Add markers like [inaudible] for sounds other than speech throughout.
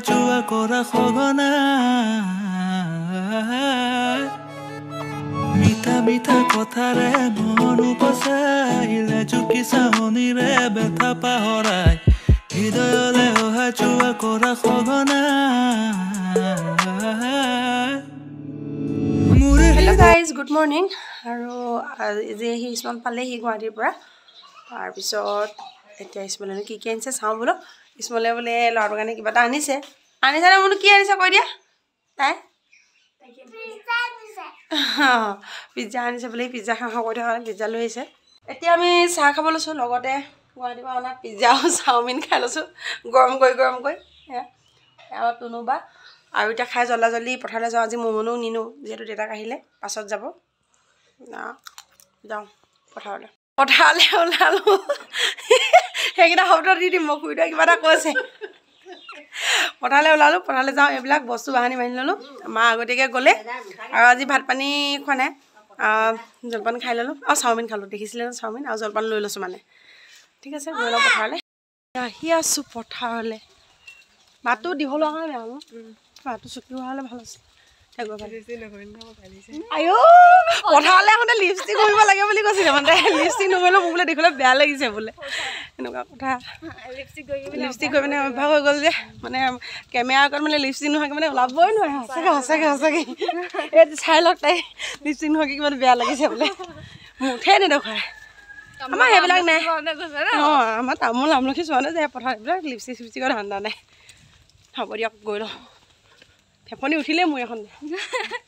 যোৱা কৰা সঘনা মিঠা মিঠা কথাৰে মন উপচাইলে জুকি চাহনিৰে ব্যথা পাহৰাই হৃদয়লে অহা যোৱা কৰা সঘনা হেল্ল' গাইজ গুড মৰ্ণিং আৰু আজি সি স্কুল পালেহি গুৱাহাটীৰ পৰা তাৰপিছত এতিয়া স্কুললৈ কি কি আনিছে চাওঁ বোলো। স্কুললৈ বোলে ল'ৰাটোৰ কাৰণে কিবা এটা আনিছে। আনিছে নে বোলো কি আনিছে কৈ দিয়া। তাই? পিজ্জা আনিছে। বোলে পিজ্জা খাওঁ কৈ থকা পিজ্জা লৈ আহিছে। এতিয়া আমি চাহ খাব লৈছোঁ লগতে গুৱাহাটীৰ পৰা অনা পিজ্জা আৰু চাওমিন খাই লৈছোঁ। গৰম কৰি গৰম কৰি। সেয়া আৰু টুনুবা আৰু এতিয়া খাই জল্দা জল্দি পথাৰলৈ যাওঁ আজি মমনো নিনো যিহেতু দেউতাক আহিলে পাছত যাব। যাওঁ পথাৰলৈ। পথাৰলৈ ওলালোঁ। সেইকেইটা শব্দ দি দিম মই খুৰীটোৱে কিবা এটা কৈছে। পথাৰলৈ ওলালোঁ পথাৰলৈ যাওঁ এইবিলাক বস্তু বাহানি বান্ধি ল'লোঁ। মা আগতীয়াকৈ গ'লে আৰু আজি ভাত পানী খোৱা নাই। জলপান খাই ল'লোঁ। আৰু চাওমিন খালোঁ দেখিছিলে ন চাওমিন আৰু জলপান লৈ লৈছোঁ মানে। ঠিক আছে গৈ লওঁ পথাৰলৈ। আহি আছোঁ পথাৰলৈ। মাতটো দীঘল হোৱা কাৰণে বেয়া হ'ল মাতটো চুটি হোৱা হ'লে ভাল আছিল। পথাৰলৈ আহোঁতে লিপষ্টিক কৰিব লাগে বুলি কৈছিলে মানে লিপষ্টিক নকৰিলেও মোক বোলে দেখিবলৈ বেয়া লাগিছে বোলে এনেকুৱা কথা লিপষ্টিক কৰি মানে অভ্যাস হৈ গ'ল যে মানে কেমেৰা আগত মানে লিপষ্টিক নোহোৱাকৈ মানে ওলাবই নোৱাৰে সঁচাকৈ সঁচাকৈ সঁচাকৈ এই চাই লওক তাই লিপষ্টিক নোহোৱাকৈ কিমান বেয়া লাগিছে বোলে মুঠেই নেদেখুৱায় আমাৰ সেইবিলাক নাই অঁ আমাৰ তামোল আমলখি চোৱা নাই যে পথাৰত এইবিলাক লিপষ্টিক চিপষ্টিকৰ ধান্দা নাই হ'ব দিয়ক গৈ লওঁ ফেপনি উঠিলেই মোৰ এখন।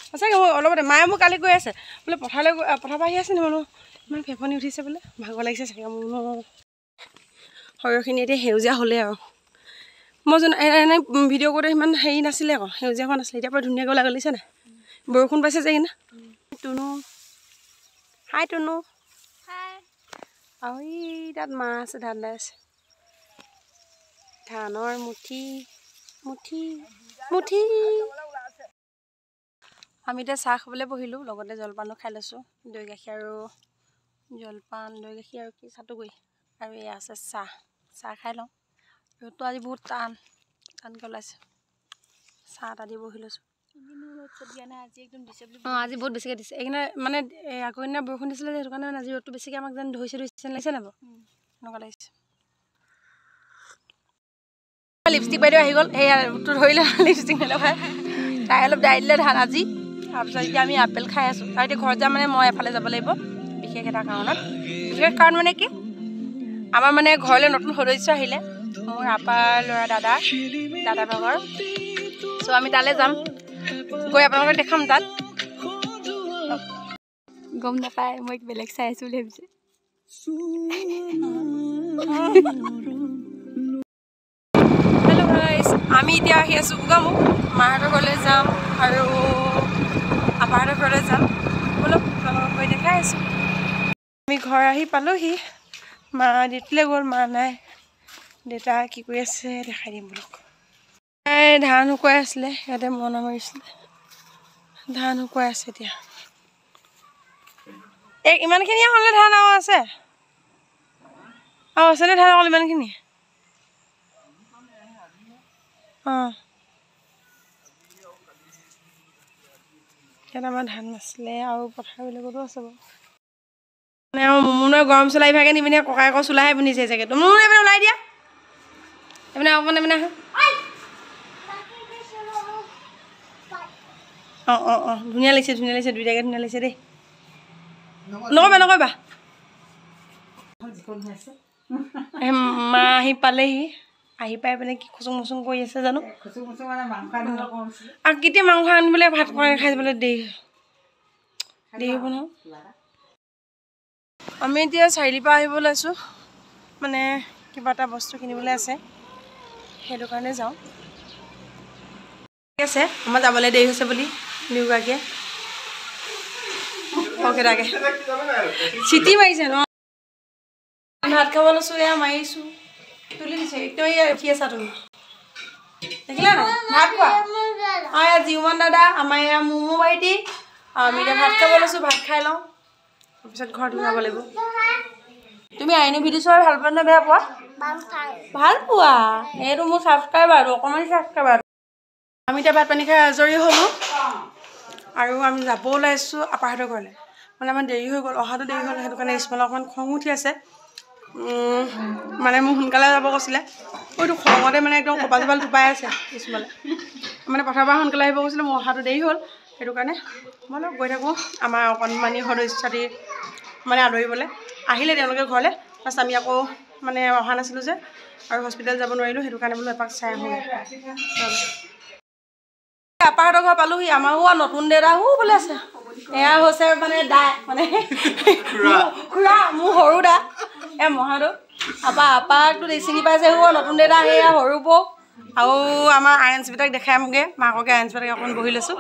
সঁচাকৈ মোৰ অলপতে মায়ে মোক কালি কৈ আছে বোলে পথাৰলৈ গৈ- পৰা আহি আছে নি মানুহ? ইমান ফেপনি উঠিছে বোলে ভাগৰ লাগিছে চাগে মোৰ। বোলো, সৰিয়হখিনি এতিয়া সেউজীয়া হ'লেই আৰু। মই যোন এনে ভিডিঅ' কৰোঁতে সিমান হেৰি নাছিলে আকৌ সেউজীয়া হোৱা নাছিলে। এতিয়া পৰা ধুনীয়াকৈ ওলাই গলিছে নাই বৰষুণ পাইছে যে কিনা টুনু। হাই টুনু। আৰু এই তাত মা আছে ধান দাই আছে। ধানৰ মুঠি মুঠি। মুঠি। আমি এতিয়া চাহ খাবলৈ বহিলোঁ লগতে জলপানো খাই লৈছোঁ। দৈ গাখীৰ আৰু জলপান দৈ গাখীৰ আৰু কি চাটুগুৰি আৰু এয়া আছে চাহ। চাহ খাই লওঁ। ৰ'দটো আজি বহুত টান টানকৈ ওলাইছে। চাহ এটা দি বহি লৈছোঁ। অঁ আজি বহুত বেছিকৈ দিছে। এইখিনি মানে আগৰ দিনা বৰষুণ দিছিলে যে সেইটো কাৰণে আজি ৰ'দটো বেছিকৈ আমাক যেন ধৰিছে ধৰিছে লাগিছে নাই বাৰু? এনেকুৱা লাগিছে। লিপষ্টিক বাইদেউ আহি গ'ল। সেয়া ৰূপটো ধৰিলে লিপষ্টিক নলগাই তাই অলপ দাই দিলে ধান আজি। তাৰপিছত এতিয়া আমি আপেল খাই আছোঁ। আৰু এতিয়া ঘৰত যাম মানে মই এফালে যাব লাগিব বিশেষ এটা কাৰণত। বিশেষ কাৰণ মানে কি? আমাৰ মানে ঘৰলৈ নতুন সদস্য আহিলে। মোৰ আপাৰ ল'ৰা দাদা দাদা ভাগৰ। চ' আমি তালৈ যাম। গৈ আপোনালোকক দেখাম তাত। গম নাপায় মই বেলেগ চাই আছোঁ বুলি ভাবিছে। [laughs] আছোঁ গোগামুখ মাহঁতৰ ঘৰলৈ যাম আৰু আপাহঁতৰ ঘৰলৈ যাম। আপোনালোকক গৈ দেখাই আছোঁ। আমি ঘৰ আহি পালোহি। মা ডিউটিলৈ গ'ল মা নাই। দেউতা কি কৰি আছে দেখাই দিম বলক। ধান শুকুৱাই আছিলে সিহঁতে মৰণা মাৰিছিলে। ধান শুকুৱাই আছে এতিয়া। এই ইমানখিনিয়ে হ'লে ধান আৰু আছে? আৰু আছেনে ধান অকল ইমানখিনি? অঁ। ইয়াত আমাৰ ধান নাছিলে আৰু পথাৰবিলাকতো আছে বাৰু। মানে আৰু মুনুৱে গৰম চোলা ইভাগে নিপিনে ককায়েকৰ চোলাহে পিন্ধিছে চাগে। তুমি এইপিনে ওলাই দিয়া। এইপিনে অকণমান এইপিনে আহা অঁ অঁ অঁ ধুনীয়া লাগিছে ধুনীয়া লাগিছে দুইটাকে ধুনীয়া লাগিছে দেই। নকৰিবা এই মা আহি পালেহি। আহি পাই পিনে কি খুচুং মুচুং কৰি আছে জানো? আৰু কেতিয়া মাংস আনিবলৈ ভাত কৰাই খাই যাবলৈ দেৰি। দেৰি হ'ব নহয়। আমি এতিয়া চাৰিআলিৰ পৰা আহিব লৈছোঁ মানে কিবা এটা বস্তু কিনিবলৈ আছে। সেইটো কাৰণে যাওঁ। ঠিক আছে আমাৰ যাবলৈ দেৰি হৈছে বুলি দুয়োগৰাকীয়ে অ'কে তাকে চিটি মাৰিছে ন? ভাত খাব লৈছোঁ এয়া মাৰিছোঁ। তুলি দিছে একদম এয়া উঠি আছা তুমি দেখিলা ভাত খোৱা অঁ জিউমন দাদা আমাৰ এয়া মুমু ভাইটি আৰু আমি এতিয়া ভাত খাব লৈছোঁ ভাত খাই লওঁ। তাৰপিছত ঘৰত যাব লাগিব। তুমি আইনী ভিডিঅ' চোৱাই ভাল পোৱা নে বেয়া পোৱা? ভাল পোৱা? এইটো মোৰ ছাবস্ক্ৰাইবাৰটো অকণমানি ছাবস্ক্ৰাইবাৰ আমি এতিয়া ভাত পানী খাই আজৰি হ'লোঁ। আৰু আমি যাব ওলাইছোঁ আপাহঁতৰ ঘৰলৈ। মানে আমাৰ দেৰি হৈ গ'ল অহাটো দেৰি হ'ল সেইটো কাৰণে ইছমালৰ অকণমান খং উঠি আছে। মানে মোক সোনকালে যাব কৈছিলে। এইটো খঙতে মানে একদম কপাল চপাল টোপাই আছে। ইছমালে মানে পথাৰৰ পৰা সোনকালে আহিব কৈছিলে মোৰ অহাটো দেৰি হ'ল। সেইটো কাৰণে মই অলপ গৈ থাকোঁ। আমাৰ অকণমানি সদস্যটি মানে আদৰিবলৈ। আহিলে তেওঁলোকে ঘৰলৈ। ফাৰ্ষ্ট আমি আকৌ মানে অহা নাছিলোঁ যে আৰু হস্পিটেল যাব নোৱাৰিলোঁ। সেইটো কাৰণে বোলো এপাক চাই আহোঁ আপাহঁতৰ ঘৰ পালোহি। আমাৰো আৰু নতুন দেউতাও বোলে আছে। এয়া হৈছে মানে দা মানে মোৰ- খুৰা মোৰ সৰু দা। এয়া মহাদেউ আপা দে- চিনি পাইছে সৌ নতুন দেউতা সেয়া সৰু বৌ। আৰু আমাৰ আয়ঞ্চবিতাক দেখাই মোকে মাককে আয়ঞ্চবিতাক অকণ বহি লৈছোঁ।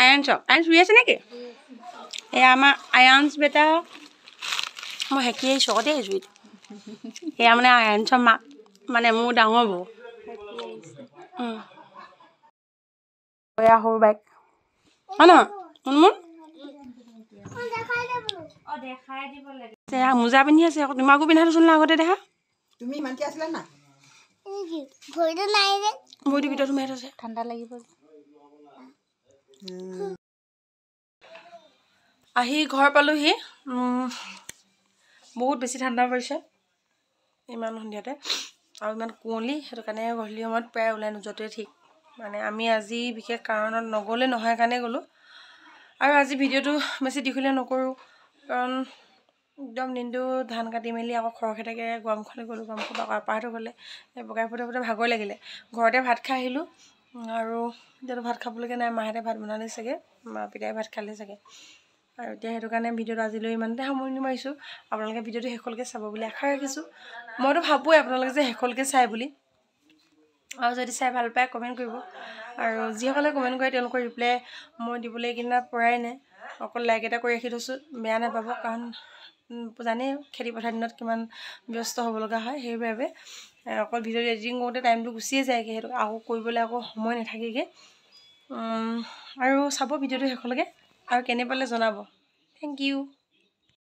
আয়ঞ্চ আয়ঞ্চ শুই আছে নেকি? এয়া আমাৰ আয়ঞ্চ বেটা মই হেকি আহিছোঁ আগতে আহিছোঁ। এতিয়া এয়া মানে আয়ঞ্চৰ মাক মানে মোৰ ডাঙৰ বৌ। এয়া সৰু বাইক। হয় নহয় মুনমুন? এয়া মোজা পিন্ধি আছে আকৌ। তোমাকো পিন্ধাই থৈছোঁ নহয় আগতে দেখা। তুমি ইমানকে আছিলা না? ভৰিটো নাই যে। ভৰিটো ভিতৰত সোমাই থৈছে। ঠাণ্ডা লাগিব আহি ঘৰ পালোহি। বহুত বেছি ঠাণ্ডা পৰিছে। ইমান সন্ধিয়াতে। আৰু ইমান কুঁৱলী সেইটো কাৰণে গধূলি সময়ত প্ৰায় ওলাই নোযোৱাটোৱে ঠিক। মানে আমি আজি বিশেষ কাৰণত নগ'লে নহয় কাৰণে গ'লোঁ। আৰু আজি ভিডিঅ'টো বেছি দীঘলীয়া নকৰোঁ। কাৰণ একদম দিনটো ধান কাটি মেলি আকৌ খৰখেদাকে গৰমখলৈ গ'লোঁ গৰমখৰ পৰা আপাহঁতৰ গ'লে বগাই ফুটে ফুটে ভাগৰ লাগিলে। ঘৰতে ভাত খাই আহিলোঁ আৰু এতিয়াতো ভাত খাবলৈকে নাই মাহঁতে ভাত বনালে চাগে মা পিতাই ভাত খালে চাগে। আৰু এতিয়া সেইটো কাৰণে ভিডিঅ'টো আজিলৈ ইমানতে সামৰণি মাৰিছোঁ। আপোনালোকে ভিডিঅ'টো শেষলৈকে চাব বুলি আশা ৰাখিছোঁ। মইতো ভাবোঁৱেই আপোনালোকে যে শেষলৈকে চাই বুলি। আৰু যদি চাই ভাল পায় কমেণ্ট কৰিব। আৰু যিসকলে কমেণ্ট কৰে তেওঁলোকৰ ৰিপ্লাই মই দিবলৈ এইকেইদিনত পৰাই নাই। অকল লাইক এটা কৰি ৰাখি থৈছোঁ বেয়া নাপাব কাৰণ জানেই খেতি পথাৰ দিনত কিমান ব্যস্ত হ'ব লগা হয় সেইবাবে অকল ভিডিঅ' এডিটিং কৰোঁতে টাইমটো গুচিয়ে যায়গৈ সেইটো আকৌ কৰিবলৈ আকৌ সময় নাথাকেগৈ। আৰু চাব ভিডিঅ'টো শেষলৈকে আৰু কেনে পালে জনাব। Thank U